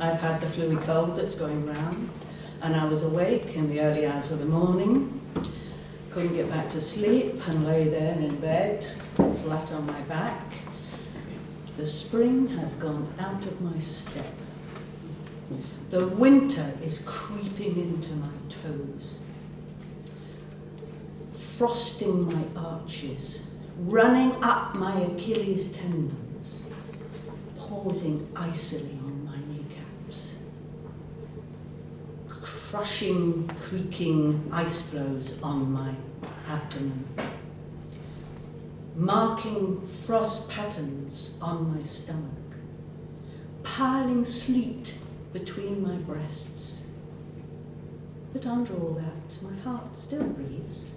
I've had the fluey cold that's going round, and I was awake in the early hours of the morning, couldn't get back to sleep, and lay there in bed, flat on my back. The spring has gone out of my step. The winter is creeping into my toes, frosting my arches, running up my Achilles tendons, pausing icily on my kneecaps, crushing, creaking ice floes on my abdomen, marking frost patterns on my stomach, piling sleet between my breasts. But under all that, my heart still breathes.